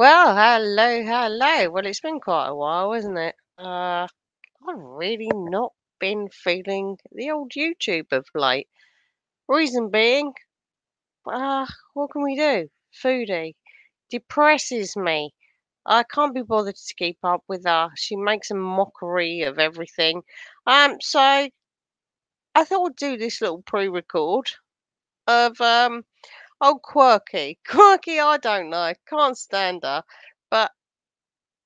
Well, hello, hello. Well, it's been quite a while, isn't it? Uh, I've really not been feeling the old YouTube of late. Reason being, uh, what can we do? Foodie depresses me. I can't be bothered to keep up with her. She makes a mockery of everything. Um, so I thought I'd do this little pre-record of um Oh, Quirky. Quirky, I don't know. Can't stand her. But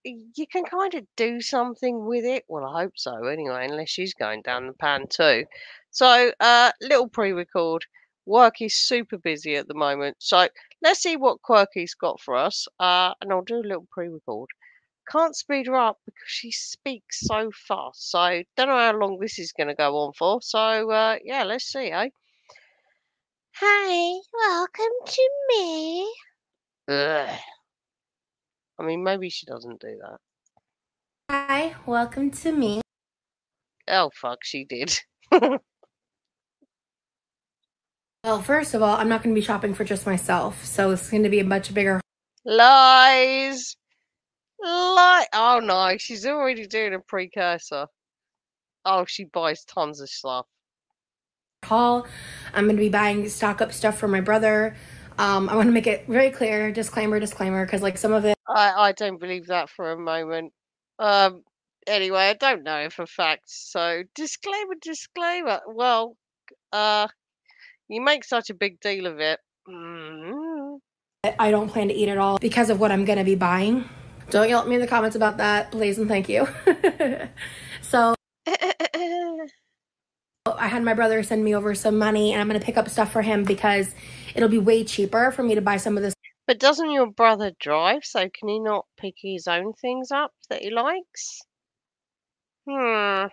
you can kind of do something with it. Well, I hope so, anyway, unless she's going down the pan too. So, uh, little pre record. Work is super busy at the moment. So, let's see what Quirky's got for us. Uh, and I'll do a little pre record. Can't speed her up because she speaks so fast. So, don't know how long this is going to go on for. So, uh, yeah, let's see, eh? Hi, welcome to me. Ugh. I mean, maybe she doesn't do that. Hi, welcome to me. Oh, fuck, she did. well, first of all, I'm not going to be shopping for just myself, so it's going to be a much bigger. Lies! Lie! Oh, no, she's already doing a precursor. Oh, she buys tons of stuff haul. I'm going to be buying stock up stuff for my brother. Um, I want to make it very clear, disclaimer, disclaimer, because like some of it. I, I don't believe that for a moment. Um, anyway, I don't know for fact. So disclaimer, disclaimer. Well, uh, you make such a big deal of it. Mm. I don't plan to eat at all because of what I'm going to be buying. Don't yell at me in the comments about that, please and thank you. so. I had my brother send me over some money and I'm going to pick up stuff for him because it'll be way cheaper for me to buy some of this. But doesn't your brother drive? So can he not pick his own things up that he likes? Hmm.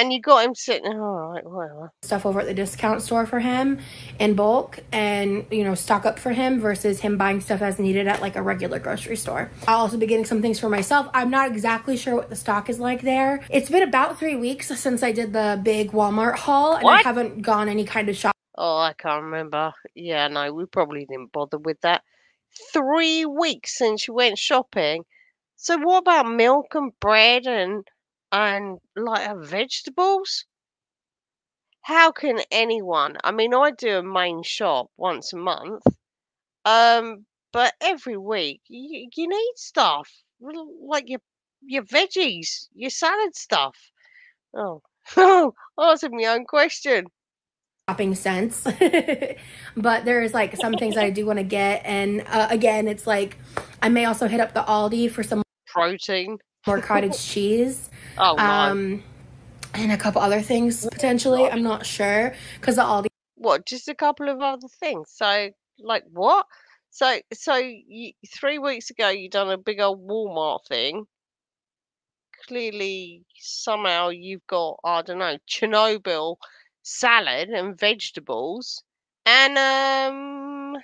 And you got him sitting, all right, whatever. Stuff over at the discount store for him in bulk and, you know, stock up for him versus him buying stuff as needed at like a regular grocery store. I'll also be getting some things for myself. I'm not exactly sure what the stock is like there. It's been about three weeks since I did the big Walmart haul and what? I haven't gone any kind of shop. Oh, I can't remember. Yeah, no, we probably didn't bother with that. Three weeks since you went shopping. So what about milk and bread and and like uh, vegetables. How can anyone? I mean, I do a main shop once a month, um, but every week you, you need stuff like your your veggies, your salad stuff. Oh, oh, answered my own question shopping sense but there's like some things that i do want to get and uh, again it's like i may also hit up the aldi for some protein more cottage cheese. Oh, um, and a couple other things potentially. I'm not sure because the Aldi. What? Just a couple of other things. So, like what? So, so you, three weeks ago you done a big old Walmart thing. Clearly, somehow you've got I don't know Chernobyl salad and vegetables, and um,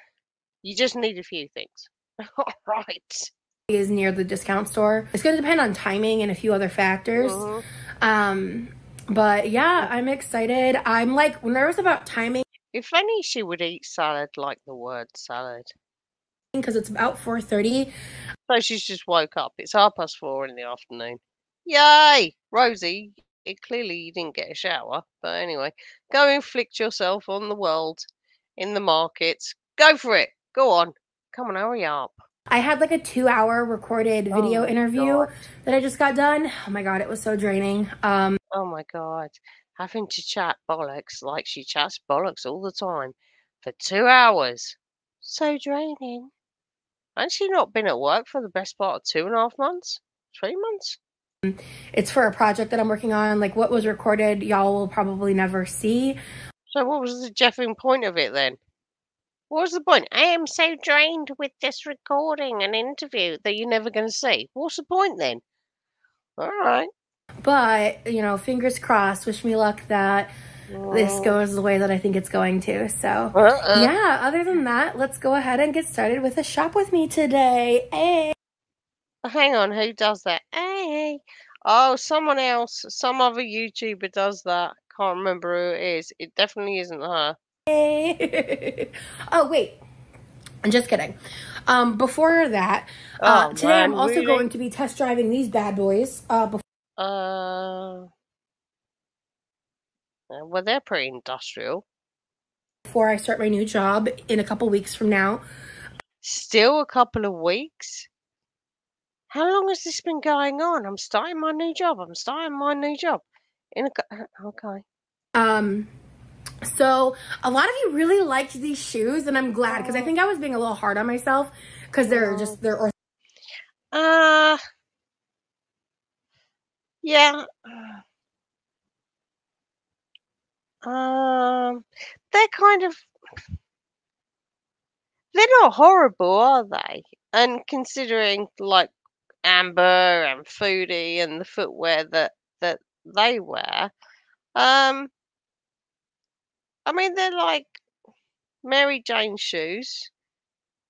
you just need a few things. All right is near the discount store. It's going to depend on timing and a few other factors. Uh-huh. Um, but yeah, I'm excited. I'm like nervous about timing. If only she would eat salad like the word salad. Because it's about 4.30. So she's just woke up. It's half past four in the afternoon. Yay! Rosie, it clearly you didn't get a shower. But anyway, go inflict yourself on the world in the markets. Go for it. Go on. Come on, hurry up. I had like a two hour recorded video oh interview god. that I just got done. Oh my god, it was so draining. Um Oh my god. Having to chat bollocks like she chats bollocks all the time for two hours. So draining. Has she not been at work for the best part of two and a half months? Three months? It's for a project that I'm working on. Like what was recorded, y'all will probably never see. So what was the jeffing point of it then? What was the point? I am so drained with this recording and interview that you're never going to see. What's the point then? All right. But, you know, fingers crossed. Wish me luck that this goes the way that I think it's going to. So, uh-uh. yeah, other than that, let's go ahead and get started with a shop with me today. Hey. Hang on, who does that? Hey. Oh, someone else, some other YouTuber does that. Can't remember who it is. It definitely isn't her. oh, wait. I'm just kidding. Um, before that, uh, Oh, today I'm also going to be test driving these bad boys. Uh, before Uh, uh, well, they're pretty industrial. before I start my new job in a couple weeks from now. Still a couple of weeks. How long has this been going on? I'm starting my new job. I'm starting my new job. In a uh, okay. Um, so a lot of you really liked these shoes, and I'm glad because I think I was being a little hard on myself because they're just they're orth- Uh, yeah. Um, they're kind of they're not horrible, are they? And considering like Amber and Foodie and the footwear that that they wear, um, I mean they're like Mary Jane shoes,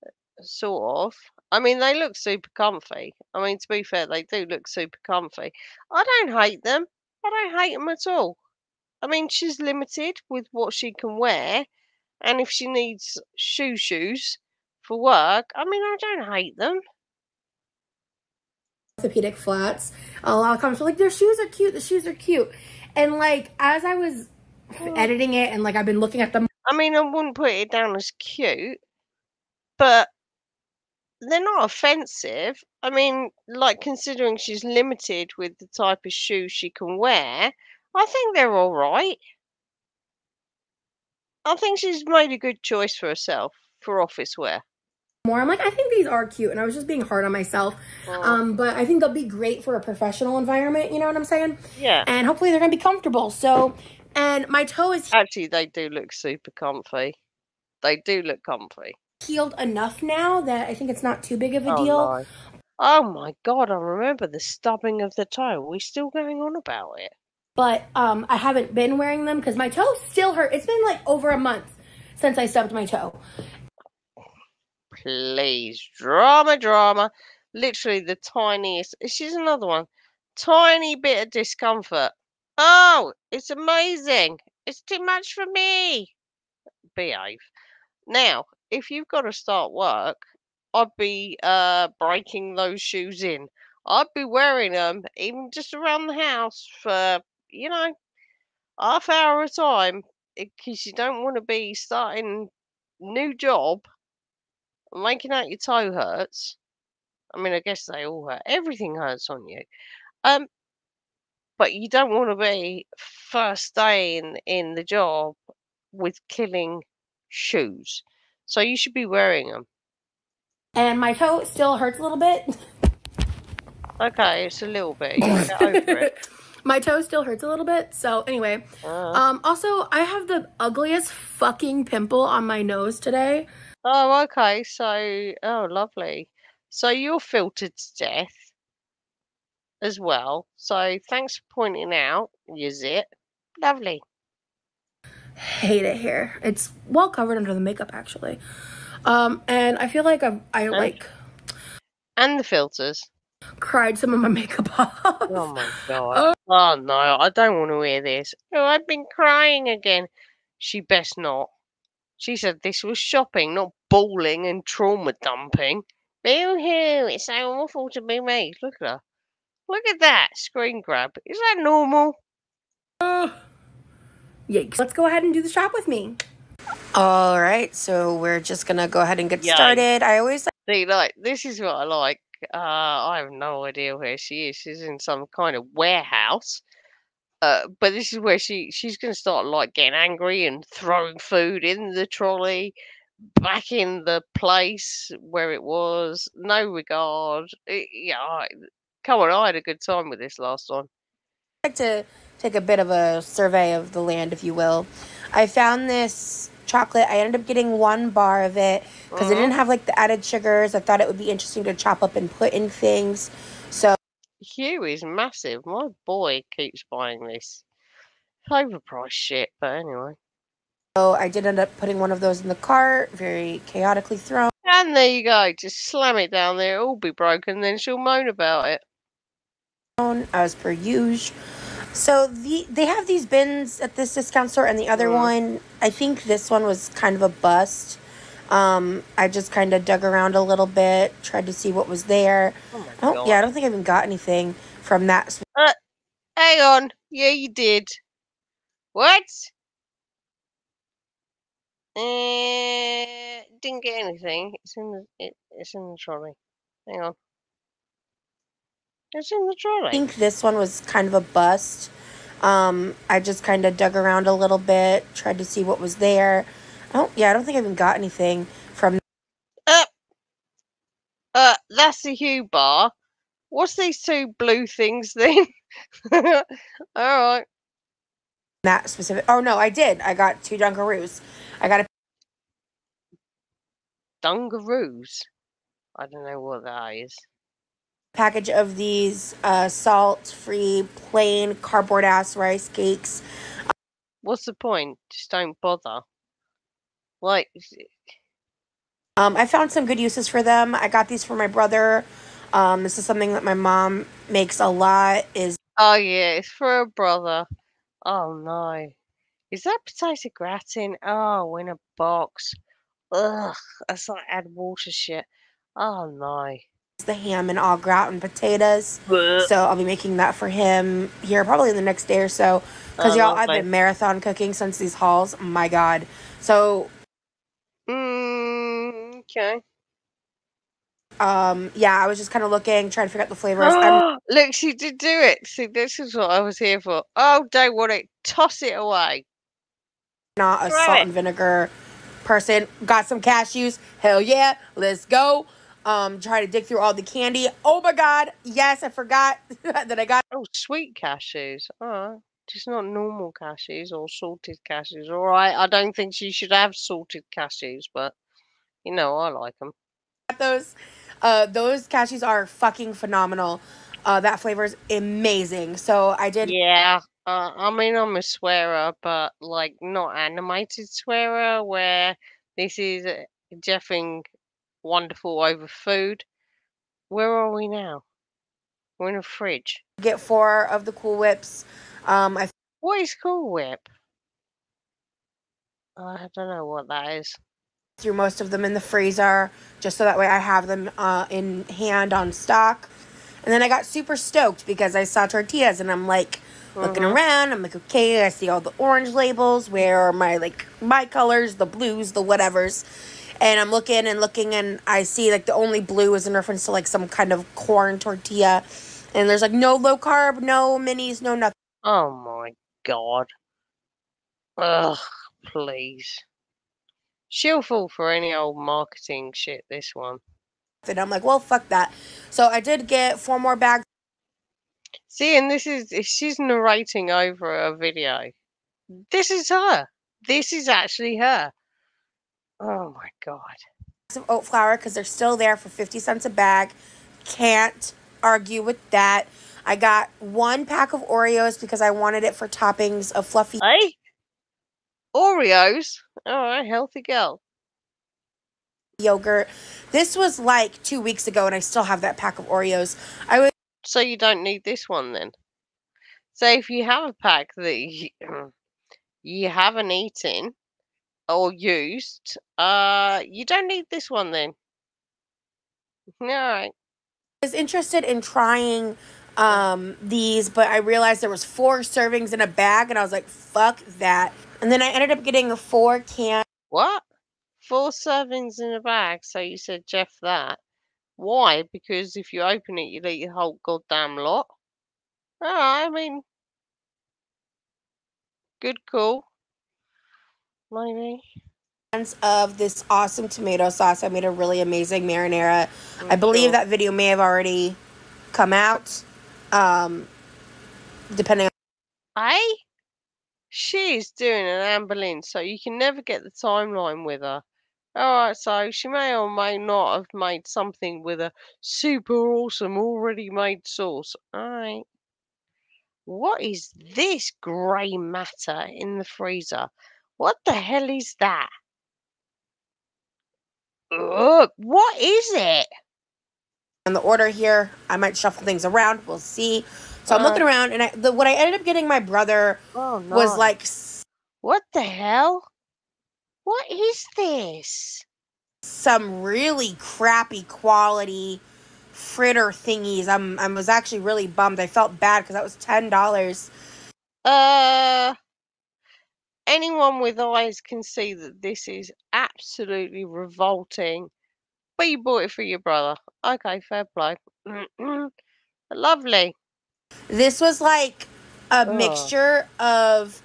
uh, sort of. I mean they look super comfy. I mean to be fair, they do look super comfy. I don't hate them. I don't hate them at all. I mean she's limited with what she can wear, and if she needs shoe shoes for work, I mean I don't hate them. orthopedic flats. A lot of comments were like, "Their shoes are cute. The shoes are cute," and like as I was editing it and like I've been looking at them I mean, I wouldn't put it down as cute, but they're not offensive. I mean, like considering she's limited with the type of shoes she can wear, I think they're all right. I think she's made a good choice for herself for office wear. more. I'm like, I think these are cute, and I was just being hard on myself. Mm. Um, but I think they'll be great for a professional environment. You know what I'm saying? Yeah, And hopefully they're gonna be comfortable. So, and my toe is actually, they do look super comfy. They do look comfy. healed enough now that I think it's not too big of a Oh, deal. no. Oh my god, I remember the stubbing of the toe. Are we still going on about it? But um, I haven't been wearing them because my toe still hurt. It's been like over a month since I stubbed my toe. Please, drama, drama. Literally the tiniest. She's another one. Tiny bit of discomfort. Oh, it's amazing. It's too much for me. Behave. Now, if you've got to start work, I'd be uh breaking those shoes in. I'd be wearing them even just around the house for you know half hour at a time because you don't want to be starting new job making out your toe hurts. I mean, I guess they all hurt. Everything hurts on you. Um, but you don't want to be first day in in the job with killing shoes. So you should be wearing them. And my toe still hurts a little bit. Okay, it's a little bit. You over it. my toe still hurts a little bit. So anyway, Uh, um, also I have the ugliest fucking pimple on my nose today. oh, okay. So, oh, lovely. So you're filtered to death as well. So thanks for pointing out, your zit. Lovely. Hate it here. It's well covered under the makeup actually. Um, and I feel like I've, I like And the filters. cried some of my makeup off. Oh my god. Oh no, I don't want to hear this. Oh, I've been crying again. She best not. She said this was shopping, not bawling and trauma dumping. Boo hoo, it's so awful to be me. Look at her. Look at that screen grab. Is that normal? Yikes. Let's go ahead and do the shop with me. All right, so we're just gonna go ahead and get Yay. started. I always like See, like, this is what I like. Uh, I have no idea where she is. She's in some kind of warehouse. Uh, but this is where she she's gonna start like getting angry and throwing food in the trolley, back in the place where it was. No regard. It, yeah, I, come on, I had a good time with this last time. to take a bit of a survey of the land, if you will. I found this chocolate. I ended up getting one bar of it because it mm-hmm. didn't have like the added sugars. I thought it would be interesting to chop up and put in things. So Hu is massive. My boy keeps buying this. Overpriced shit, but anyway. I did end up putting one of those in the cart, very chaotically thrown. And there you go. Just slam it down there. It'll be broken. Then she'll moan about it. As per usual. So the they have these bins at this discount store, and the other Mm. one, I think this one was kind of a bust. Um, I just kind of dug around a little bit, tried to see what was there. Oh god. yeah, I don't think I even got anything from that. sp- Hang on. Yeah, you did. What? Uh, didn't get anything. It's in the it, it's in the trolley. Hang on. It's in the I think this one was kind of a bust. Um, I just kind of dug around a little bit, tried to see what was there. I don't, yeah, I don't think I even got anything from Uh, uh, that's the Hu bar. What's these two blue things then? All right. that specific. Oh no, I did. I got two Dunkaroos. I got a Dunkaroos. I don't know what that is. Package of these uh, salt-free, plain cardboard ass rice cakes. What's the point? Just don't bother. Like, Um, I found some good uses for them. I got these for my brother. Um, this is something that my mom makes a lot. Is oh yeah, it's for a brother. Oh no. Is that potato gratin? Oh, in a box. Ugh, that's like add water shit. Oh no. The ham and au gratin potatoes. So I'll be making that for him here probably in the next day or so. Because Oh, y'all, I've lovely. been marathon cooking since these hauls. My God. So Mm, okay. um, yeah, I was just kind of looking, trying to figure out the flavors. I'm Look, she did do it. See, this is what I was here for. Oh, don't want it. Toss it away. not a Throw salt it. and vinegar person. Got some cashews. Hell yeah, let's go. Um, try to dig through all the candy. Oh my God, yes, I forgot that I got Oh, sweet cashews. Alright. Just not normal cashews or salted cashews. Alright, I don't think she should have salted cashews, but you know, I like them. those. Uh, those cashews are fucking phenomenal. Uh, that flavor is amazing. So I did Yeah. Uh, I mean, I'm a swearer, but like not animated swearer, where this is uh, jeffing wonderful over food. Where are we now? We're in a fridge. get four of the Cool Whips. Um, I What is Cool Whip? I don't know what that is. threw most of them in the freezer just so that way I have them uh, in hand on stock. And then I got super stoked because I saw tortillas and I'm like looking Mhm. around. I'm like, okay, I see all the orange labels. Where are my like my colors, the blues, the whatevers? And I'm looking and looking and I see like the only blue is in reference to like some kind of corn tortilla. And there's like no low carb, no minis, no nothing. Oh my god. Ugh, please. She'll fall for any old marketing shit, this one. And I'm like, well, fuck that. So I did get four more bags See, and this is she's narrating over a video. This is her. This is actually her. Oh my god. of oat flour because they're still there for 50 cents a bag. Can't argue with that. I got one pack of Oreos because I wanted it for toppings of fluffy Hey? Oreos? Alright, healthy girl. yogurt. This was like two weeks ago and I still have that pack of Oreos. I was So you don't need this one then. So if you have a pack that you, you haven't eaten or used, uh, you don't need this one then. All right. was interested in trying um these but i realized there was four servings in a bag and i was like fuck that and then i ended up getting four cans What? Four servings in a bag. So you said Jeff that. Why? Because if you open it, you'd eat the whole goddamn lot. Right. I mean, good call. Maybe. of this awesome tomato sauce i made a really amazing marinara I Mm, believe that video may have already come out. Um, depending on. I? She's doing an Anne Boleyn, so you can never get the timeline with her. Alright, so she may or may not have made something with a super awesome already made sauce. Alright. What is this grey matter in the freezer? What the hell is that? Ugh, what is it? on the order here, I might shuffle things around. We'll see. So I'm Uh. looking around, and I, the what I ended up getting my brother Oh no. was like What the hell? What is this? some really crappy quality fritter thingies. I'm I was actually really bummed. I felt bad because that was ten dollars. Uh, anyone with eyes can see that this is absolutely revolting. But you bought it for your brother. Okay, fair play. Lovely. This was like a Oh. mixture of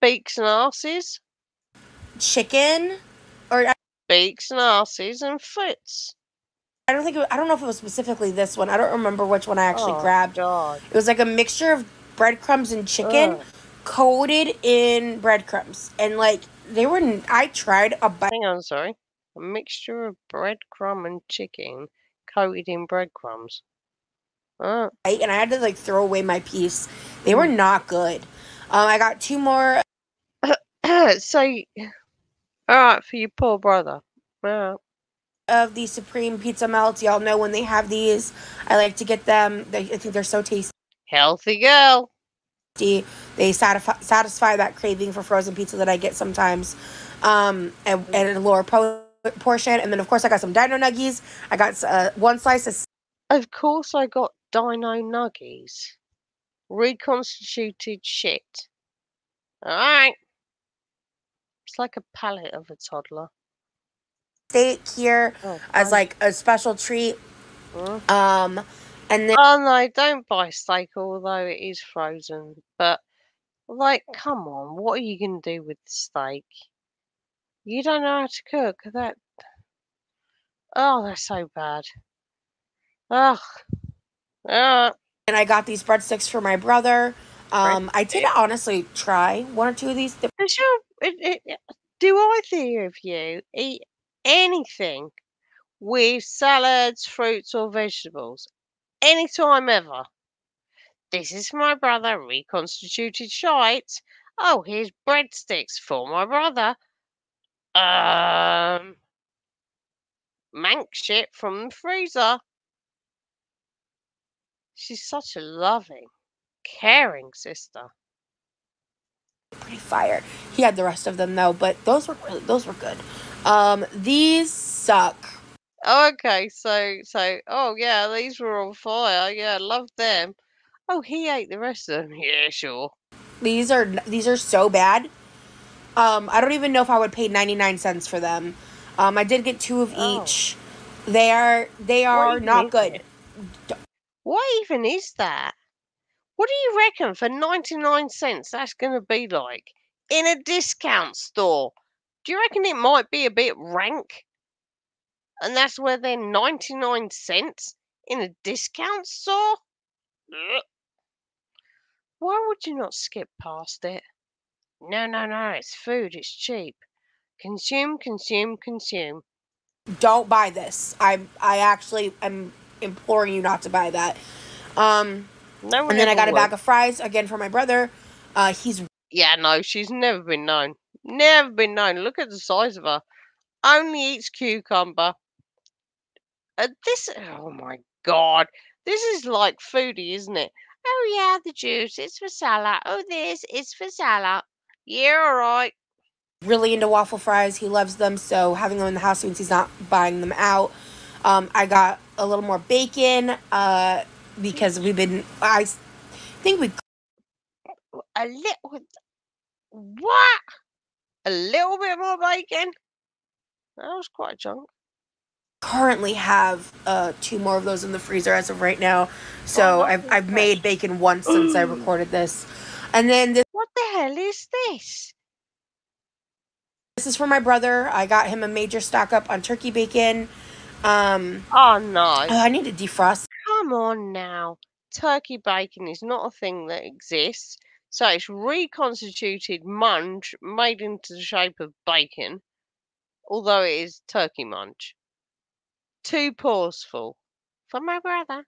Beaks and asses. chicken, or Beaks and asses and foots. I don't think it, I don't know if it was specifically this one. I don't remember which one I actually Oh, grabbed. God. It was like a mixture of breadcrumbs and chicken. Coated in breadcrumbs, and like they were. n- I tried a bite. Hang on, sorry. A mixture of breadcrumb and chicken coated in breadcrumbs. Oh, and I had to like throw away my piece. They were not good. Um, I got two more so, all right, for your poor brother. Well, of the Supreme Pizza Melts. Y'all know when they have these, I like to get them. They, I think they're so tasty. healthy girl. They satisfy satisfy that craving for frozen pizza that I get sometimes, um, and, and a lower po- portion. And then of course I got some Dino Nuggies. I got uh, one slice of Of course, I got Dino Nuggies. Reconstituted shit. Alright. It's like a palate of a toddler. steak here Oh, as like a special treat. Mm. Um, and then Oh no, don't buy steak, although it is frozen. But, like, come on, what are you going to do with the steak? You don't know how to cook. That. Oh, that's so bad. Ugh. Ah. and I got these breadsticks for my brother. Um, I did honestly try one or two of these. Does your, it, it, do either of you eat anything with salads, fruits, or vegetables? Anytime ever? This is my brother, reconstituted shite. Oh, here's breadsticks for my brother. Um, mank shit from the freezer. She's such a loving, caring sister. pretty fire. He had the rest of them though, but those were those were good. Um, these suck. Oh, okay, so so oh yeah, these were on fire. Yeah, love them. Oh, he ate the rest of them. Yeah, sure. These are these are so bad. Um, I don't even know if I would pay ninety nine cents for them. Um, I did get two of Oh. each. They are they are not good. it? What even is that? What do you reckon for 99 cents that's going to be like in a discount store? Do you reckon it might be a bit rank? And that's where they're 99 cents in a discount store? Why would you not skip past it? No, no, no, it's food, it's cheap. Consume, consume, consume. Don't buy this. I I actually am imploring you not to buy that. Um, No and then I ever got a bag of fries again for my brother. Uh, he's Yeah, no, she's never been known. Never been known. Look at the size of her. Only eats cucumber. Uh, this, oh my god, this is like foodie, isn't it? Oh yeah, the juice, it's for salad. Oh, this, it's for salad. Yeah, all right. really into waffle fries. He loves them, so having them in the house means he's not buying them out. Um, I got a little more bacon uh, because we've been. I think we A little, what? A little bit more bacon. That was quite a chunk. Currently have uh, two more of those in the freezer as of right now. So Oh, I've I've made bacon once since I recorded this, and then this, What the hell is this? this is for my brother. I got him a major stock up on turkey bacon. Um, Oh no. oh, I need to defrost. Come on now. Turkey bacon is not a thing that exists. So it's reconstituted munch made into the shape of bacon, although it is turkey munch. Two paws full. For my brother.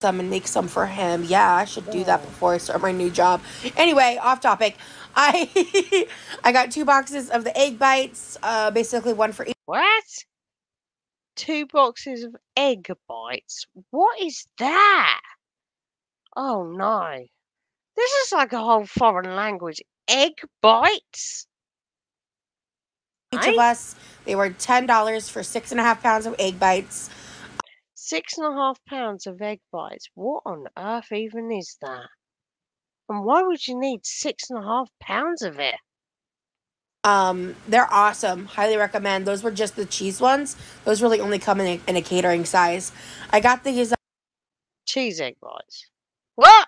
some and make some for him. Yeah, I should do that before I start my new job. Anyway, off topic. I I got two boxes of the egg bites. Uh, basically one for each. What? Two boxes of egg bites. What is that? Oh no. This is like a whole foreign language. Egg bites? Each of us. They were ten dollars for six and a half pounds of egg bites. Six and a half pounds of egg bites. What on earth even is that? And why would you need six and a half pounds of it? Um, they're awesome. Highly recommend. Those were just the cheese ones. Those really only come in a, in a catering size. I got these Cheese egg bites. What?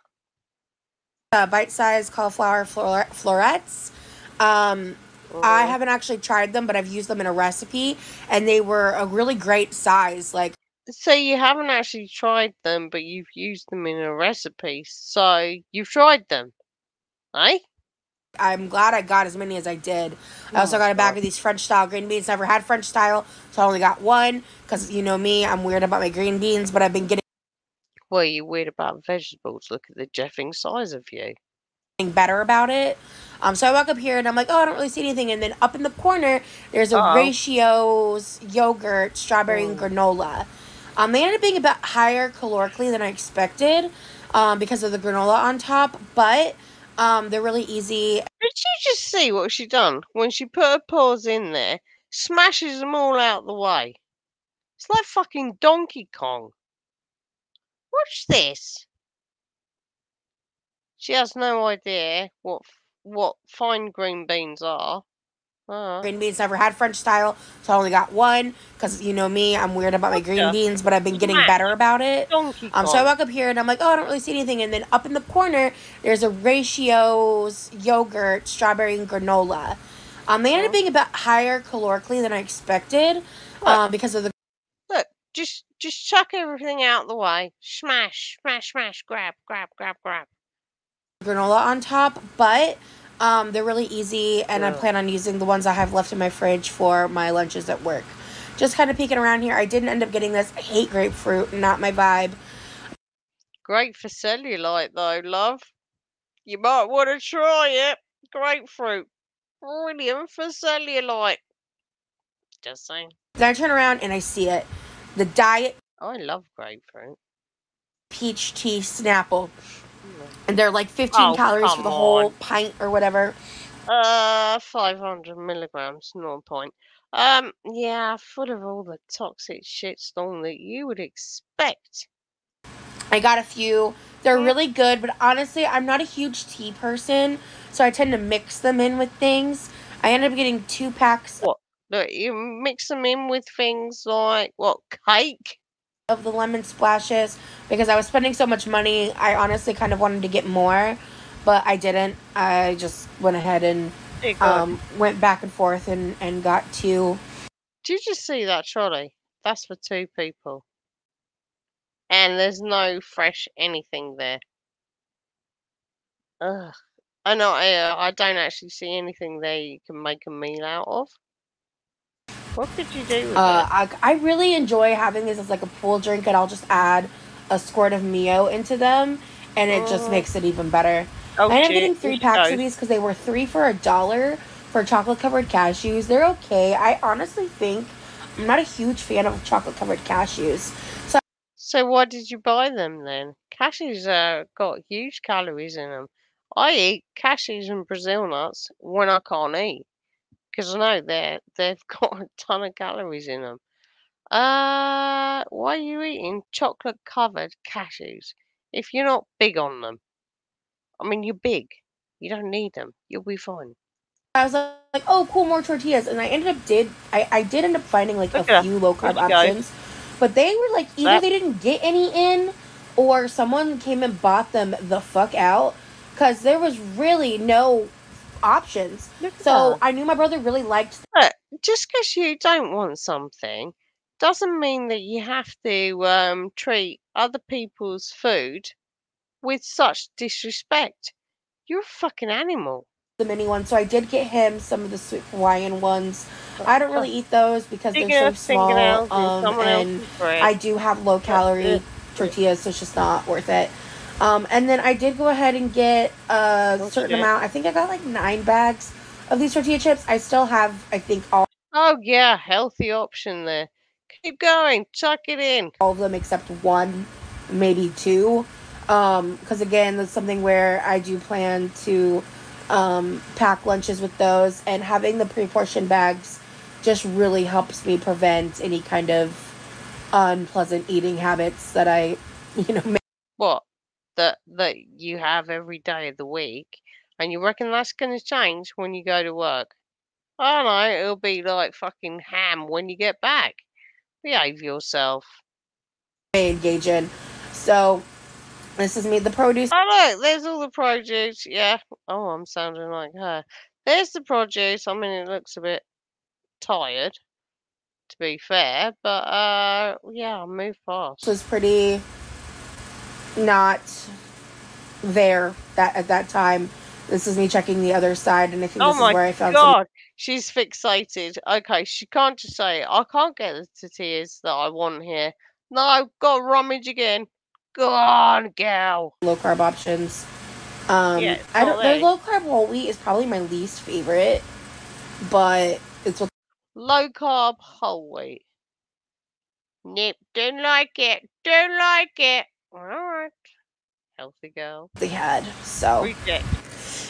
uh, bite-sized cauliflower flore- florets. Um, I Oh, haven't actually tried them, but I've used them in a recipe, and they were a really great size. Like So you haven't actually tried them, but you've used them in a recipe. So you've tried them, eh? I'm glad I got as many as I did. I Oh also got a bag of these French style green beans. Never had French style, so I only got one because you know me, I'm weird about my green beans. But I've been getting Well, you're weird about vegetables. Look at the jeffing size of you. better about it. Um, so I walk up here and I'm like, oh, I don't really see anything. And then up in the corner, there's a Uh-oh. ratios yogurt, strawberry, and Mm. granola. Um, they ended up being a bit higher calorically than I expected um, because of the granola on top, but um, they're really easy. Did you just see what she done when she put her paws in there? Smashes them all out the way. It's like fucking Donkey Kong. Watch this. She has no idea what what fine green beans are. Uh, Green beans never had French style, so I only got one because you know me, I'm weird about my green Gotcha. beans, but I've been getting better about it. Donkey Um, so I walk up here and I'm like, oh, I don't really see anything. And then up in the corner, there's a ratios yogurt, strawberry, and granola. Um, they ended up Mhm. being a bit higher calorically than I expected um, because of the Look, just just chuck everything out the way. Smash, smash, smash. Grab, grab, grab, grab. Granola on top. But um, they're really easy, and I plan on using the ones I have left in my fridge for my lunches at work. Just kind of peeking around here. I didn't end up getting this. I hate grapefruit, not my vibe. Great for cellulite, though, love. You might want to try it. Grapefruit. Brilliant for cellulite. Just saying. Then I turn around and I see it. The Diet Oh, I love grapefruit. Peach Tea Snapple. And they're like 15 Oh, calories for the whole on. pint or whatever. Uh, 500 milligrams, no point. Um, yeah, full of all the toxic shitstorm that you would expect. I got a few. They're Mm. really good, but honestly, I'm not a huge tea person, so I tend to mix them in with things. I ended up getting two packs What? You mix them in with things like, what, cake? Of the lemon splashes because I was spending so much money. I honestly kind of wanted to get more, but I didn't. I just went ahead and There you go. um, went back and forth and, and got two. Did you just see that trolley? That's for two people. And there's no fresh anything there. Ugh. I know. I, uh, I don't actually see anything there you can make a meal out of. What could you do with Uh, it? I, I really enjoy having this as like a pool drink, and I'll just add a squirt of Mio into them, and it just Oh. makes it even better. Oh, I ended up getting three packs of these because they were three for a dollar for chocolate covered cashews. They're okay. I honestly think I'm not a huge fan of chocolate covered cashews. So So why did you buy them then? Cashews uh, got huge calories in them. I eat cashews and Brazil nuts when I can't eat because I know they they've got a ton of calories in them. Uh, why are you eating chocolate covered cashews if you're not big on them? I mean, you're big. You don't need them. You'll be fine. I was like, oh, cool, more tortillas. And I ended up did I, I did end up finding like Look a few low carb options, but they were like either That- they didn't get any in, or someone came and bought them the fuck out, because there was really no options. Look So that. I knew my brother really liked Look, just because you don't want something doesn't mean that you have to um, treat other people's food with such disrespect. You're a fucking animal. the mini ones. So I did get him some of the sweet Hawaiian ones. I don't really eat those because Sticking they're so small. Um, and. I do have low calorie tortillas, so it's just not worth it. Um, and then I did go ahead and get a Oh, certain amount. I think I got like nine bags of these tortilla chips. I still have, I think, all, Oh yeah, healthy option there. Keep going, chuck it in. all of them except one, maybe two. Um, because again, that's something where I do plan to um, pack lunches with those, and having the pre-portioned bags just really helps me prevent any kind of unpleasant eating habits that I, you know, make. What? That that you have every day of the week, and you reckon that's gonna change when you go to work? I don't know. It'll be like fucking ham when you get back. Behave yourself. engage in. So this is me, the produce. Oh look, there's all the produce. Yeah. Oh, I'm sounding like her. There's the produce. I mean, it looks a bit tired, to be fair, but uh, yeah, I'll move past. was pretty not there that at that time. This is me checking the other side, and I think Oh this my is where I found some God, she's fixated. Okay, she can't just say, I can't get the tortillas that I want here. No, I've got rummage again. Go on, gal. low carb options. Um, Yeah, I don't. Low carb whole wheat is probably my least favorite, but it's what Low carb whole wheat. Nope, don't like it. Don't like it. Alright. Healthy girl. they had. So, Reject.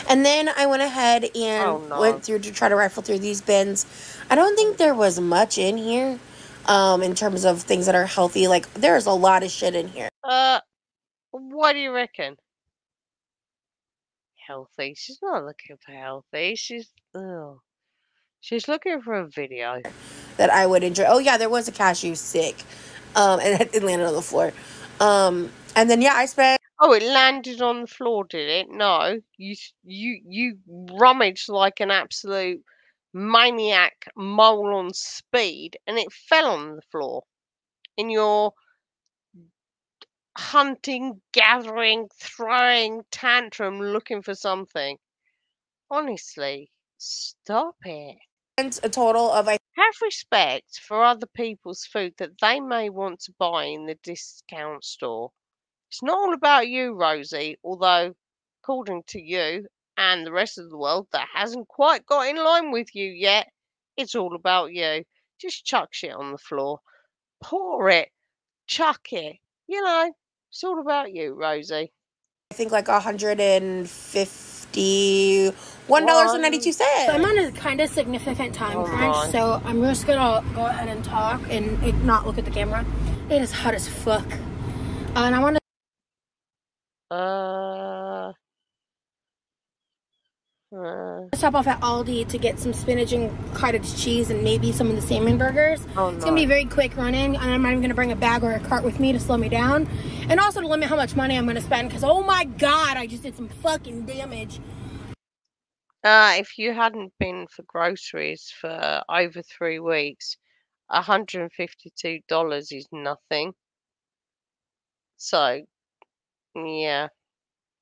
and then I went ahead and Oh, no. went through to try to rifle through these bins. I don't think there was much in here, um, in terms of things that are healthy. Like there's a lot of shit in here. Uh, what do you reckon? Healthy. She's not looking for healthy. She's, ugh. She's looking for a video. that I would enjoy. Oh yeah, there was a cashew sick. um, and it landed on the floor. Um, and then yeah, I spent Oh, it landed on the floor, did it? No, you you you rummaged like an absolute maniac mole on speed, and it fell on the floor. In your hunting, gathering, throwing tantrum, looking for something. Honestly, stop it. A total of I Have respect for other people's food that they may want to buy in the discount store. It's not all about you, Rosie, although, according to you and the rest of the world that hasn't quite got in line with you yet, it's all about you. Just chuck shit on the floor, pour it, chuck it. You know, it's all about you, Rosie. I think like a hundred and fifty one dollars and ninety two cents. I'm on a kind of significant time Hold crunch, on. so I'm just gonna go ahead and talk and it- not look at the camera. It is hot as fuck, Uh, and I want to. Uh. Uh, Stop off at Aldi to get some spinach and cottage cheese and maybe some of the salmon burgers. oh It's gonna be very quick running, and I'm not even gonna bring a bag or a cart with me to slow me down, and also to limit how much money I'm gonna spend. Because oh my god, I just did some fucking damage. Uh, if you hadn't been for groceries for over three weeks, $152 is nothing. So, yeah,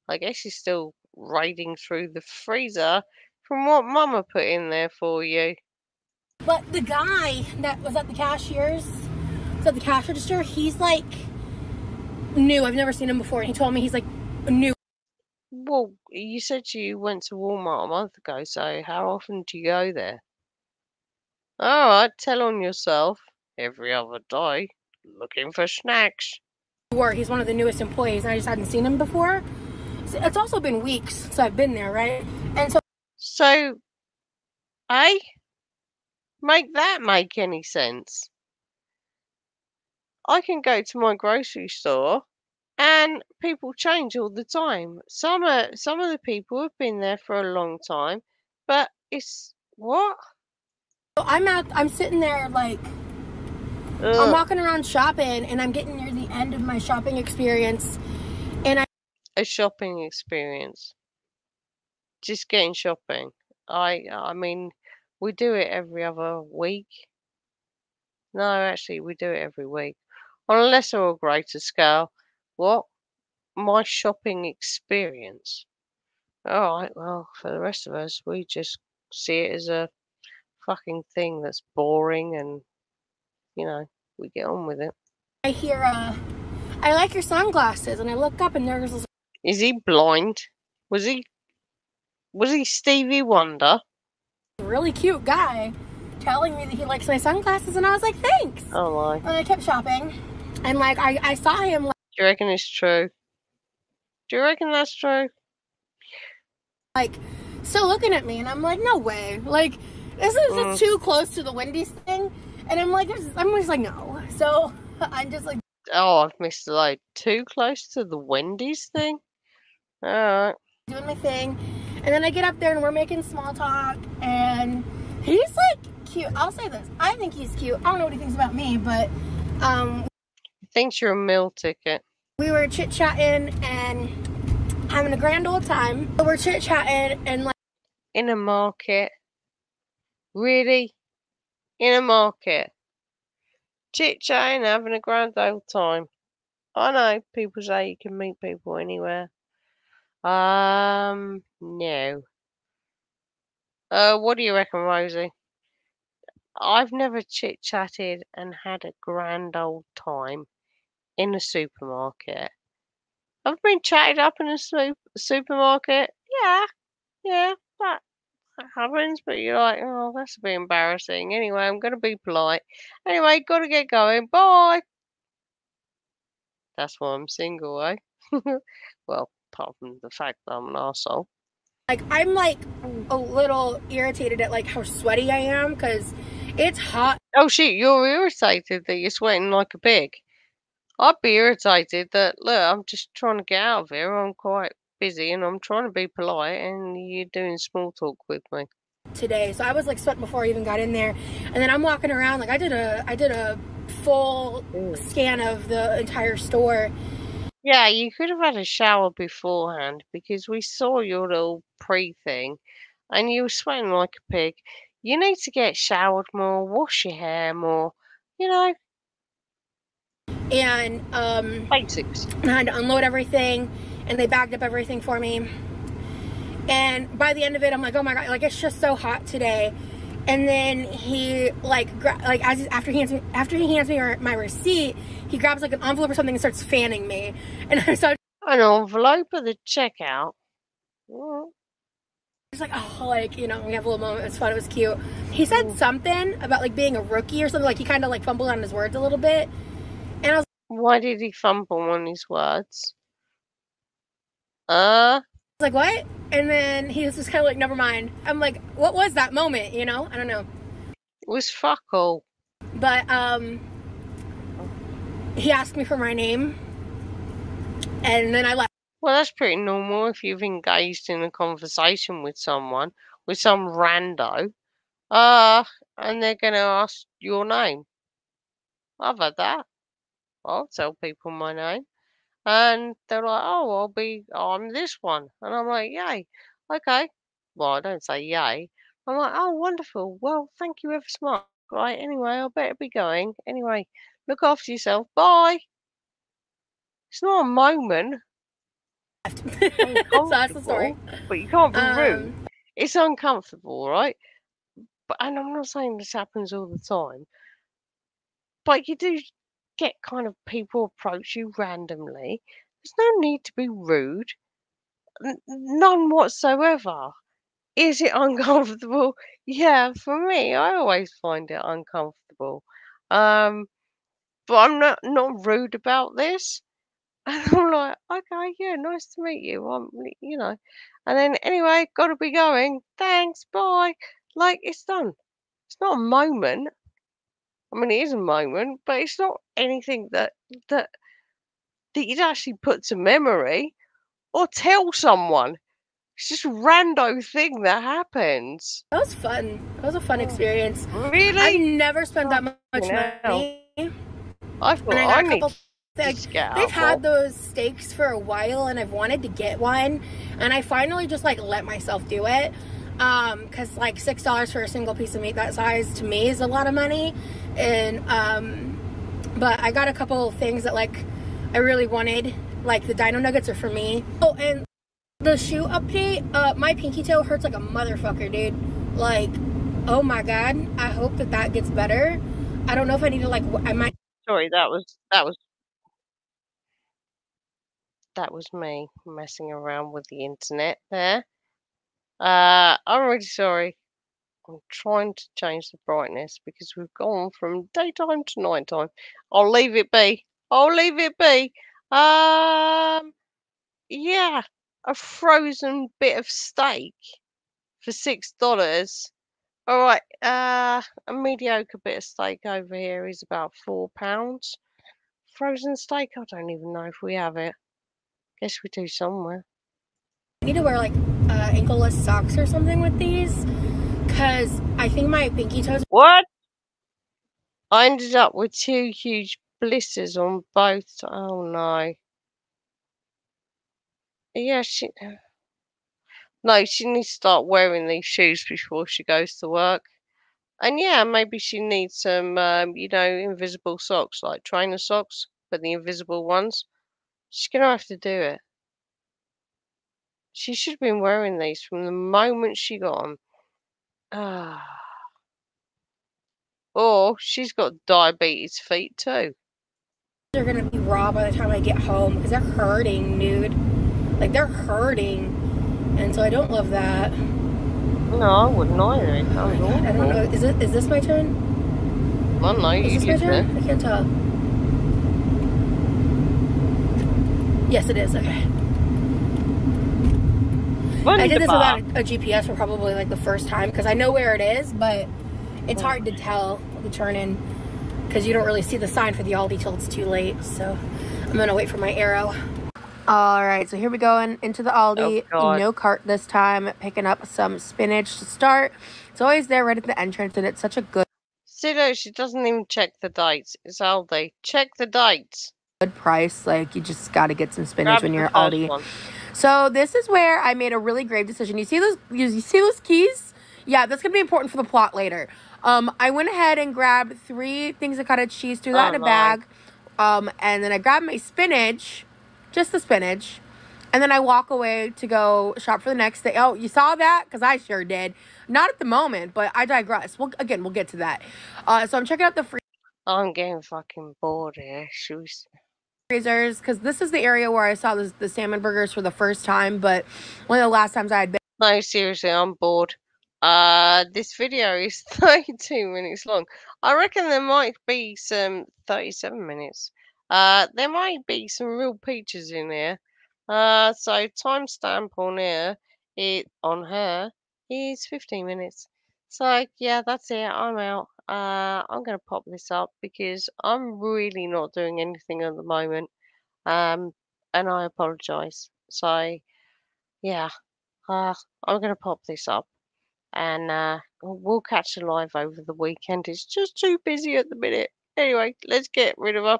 I guess you're still raiding through the freezer from what Mama put in there for you. But the guy that was at the cashiers, was at the cash register, he's like new. I've never seen him before. And he told me he's like new. Well, you said you went to Walmart a month ago, so how often do you go there? Alright, tell on yourself. Every other day, looking for snacks. Work. He's one of the newest employees, and I just hadn't seen him before. It's also been weeks since I've been there, right? And so So, eh? Make that make any sense? I can go to my grocery store and people change all the time. Some are, some of the people have been there for a long time, but it's what? I'm at I'm sitting there like I'm walking around shopping, and I'm getting near the end of my shopping experience, and I a shopping experience. Just getting shopping. I I mean, we do it every other week. No, actually, we do it every week on a lesser or greater scale. What? My shopping experience. All right, well, for the rest of us, we just see it as a fucking thing that's boring and, you know, we get on with it. I hear, uh, I like your sunglasses, and I look up, and there's this Is he blind? Was he? Was he Stevie Wonder? really cute guy telling me that he likes my sunglasses, and I was like, thanks. Oh my. And I kept shopping, and like I, I saw him like, Do you reckon it's true? Do you reckon that's true? like still looking at me, and I'm like, no way. Like this is Mm. just too close to the Wendy's thing, and I'm like, I'm just like, no. So I'm just like Oh, I've missed like. Too close to the Wendy's thing? Alright. doing my thing, and then I get up there and we're making small talk, and he's like cute. I'll say this, I think he's cute. I don't know what he thinks about me, but um, He thinks you're a meal ticket. we were chit chatting and having a grand old time. We're chit chatting and like. In a market. Really? In a market. Chit chatting, having a grand old time. I know people say you can meet people anywhere. Um, no. Uh, what do you reckon, Rosie? I've never chit chatted and had a grand old time in a supermarket. I've been chatted up in a su- supermarket. Yeah, yeah, that, that happens. But you're like, oh, that's a bit embarrassing. Anyway, I'm going to be polite. Anyway, got to get going. Bye. That's why I'm single, eh? well, apart from the fact that I'm an arsehole. like I'm like a little irritated at like how sweaty I am because it's hot. Oh shit, you're irritated that you're sweating like a pig. I'd be irritated that look, I'm just trying to get out of here. I'm quite busy and I'm trying to be polite and you're doing small talk with me. today. So I was like sweating before I even got in there. And then I'm walking around like I did a I did a full scan of the entire store. Yeah, you could have had a shower beforehand because we saw your little pre thing and you were sweating like a pig. You need to get showered more, wash your hair more, you know, And um. I had to unload everything and they bagged up everything for me. And by the end of it I'm like, "Oh my god, like it's just so hot today." And then he like gra- like as after he hands me after he hands me my receipt, he grabs like an envelope or something and starts fanning me. And I started An envelope at the checkout. Mm. It's like, oh, like, you know, we have a little moment. It was fun. It was cute. He said something about like being a rookie or something. Like he kind of like fumbled on his words a little bit. And I was Why did he fumble on his words? Uh, like, what? And then he was just kind of like, never mind. I'm like, what was that moment? You know? I don't know. it was fuck all. But um, he asked me for my name. And then I left. Well, that's pretty normal if you've engaged in a conversation with someone, with some rando, uh, and they're going to ask your name. I've had that. I'll tell people my name. And they're like, oh, I'll be, I'm this one. And I'm like, yay. Okay. Well, I don't say yay. I'm like, oh, wonderful. Well, thank you ever so much. Right. Anyway, I better be going. Anyway, look after yourself. Bye. It's not a moment. so that's the story. But you can't be rude. Um, It's uncomfortable, right? But and I'm not saying this happens all the time. But you do get kind of people approach you randomly. There's no need to be rude. None whatsoever. Is it uncomfortable? Yeah, for me, I always find it uncomfortable. Um, but I'm not not rude about this. And I'm like, okay, yeah, nice to meet you. I'm, you know, and then anyway, gotta be going. Thanks, bye. Like it's done. It's not a moment. I mean, it is a moment, but it's not anything that that that you'd actually put to memory or tell someone. It's just a rando thing that happens. that was fun. That was a fun oh, experience. Really? I never spent that much money. I thought I I, got a need Like, they've had those steaks for a while, and I've wanted to get one, and I finally just like let myself do it. Um, cause like six dollars for a single piece of meat that size to me is a lot of money, and um, but I got a couple things that like I really wanted. Like the Dino Nuggets are for me. Oh, and the shoe update. Uh, my pinky toe hurts like a motherfucker, dude. Like, oh my god. I hope that that gets better. I don't know if I need to like. i might. Sorry, that was that was that was me messing around with the internet there. Uh, I'm really sorry. I'm trying to change the brightness because we've gone from daytime to nighttime. I'll leave it be. I'll leave it be. Um, yeah, a frozen bit of steak for six dollars All right. Uh, a mediocre bit of steak over here is about four pounds. Frozen steak, I don't even know if we have it. Guess we do somewhere. I need to wear like uh, ankleless socks or something with these because I think my pinky toes. What? I ended up with two huge blisters on both. Oh no. Yeah, she. No, she needs to start wearing these shoes before she goes to work. And yeah, maybe she needs some, um, you know, invisible socks, like trainer socks, but the invisible ones. She's gonna have to do it. She should have been wearing these from the moment she got them. Ah. Or she's got diabetes feet too. They're gonna be raw by the time I get home because they're hurting, dude. Like they're hurting, and so I don't love that. No, I wouldn't either. It sounds I don't know. Is it? Is this my turn? Well, no, you Is this my did it. turn? I can't tell. Yes, it is. Okay. I did this without a, a GPS for probably like the first time because I know where it is, but it's hard to tell the turn in because you don't really see the sign for the Aldi till it's too late. So I'm gonna wait for my arrow. All right, so here we go in, into the Aldi. Oh, no cart this time. Picking up some spinach to start. It's always there right at the entrance, and it's such a good See, look, she doesn't even check the dates. It's Aldi. Check the dates. good price. Like you just got to get some spinach Grab when you're Aldi. one. So this is where I made a really grave decision. You see those? You see those keys? Yeah, that's gonna be important for the plot later. Um, I went ahead and grabbed three things of cottage cheese, threw that Oh, in a bag, um, and then I grabbed my spinach, just the spinach, and then I walk away to go shop for the next day. Oh, you saw that? Because I sure did. Not at the moment, but I digress. We'll again, we'll get to that. Uh, so I'm checking out the free I'm getting fucking bored here. Should we... s- because this is the area where I saw the, the salmon burgers for the first time, but one of the last times I had been. No, seriously, I'm bored. Uh, this video is 32 minutes long. I reckon there might be some 37 minutes. Uh, there might be some real peaches in here. Uh, so timestamp on here, it on her is 15 minutes. So yeah, that's it. I'm out. Uh, I'm gonna pop this up because I'm really not doing anything at the moment. Um, and I apologize. So yeah, uh, I'm gonna pop this up and uh, we'll catch a live over the weekend. It's just too busy at the minute. Anyway, let's get rid of her.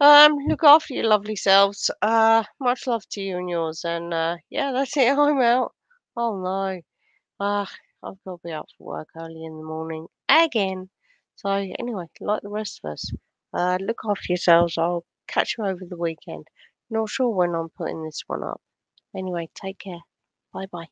Um, look after your lovely selves. Uh, much love to you and yours. And uh, yeah, that's it. I'm out. Oh no. Ah, I've got to be up for work early in the morning again. So anyway, like the rest of us, uh, look after yourselves. I'll catch you over the weekend. Not sure when I'm putting this one up. Anyway, take care. Bye bye.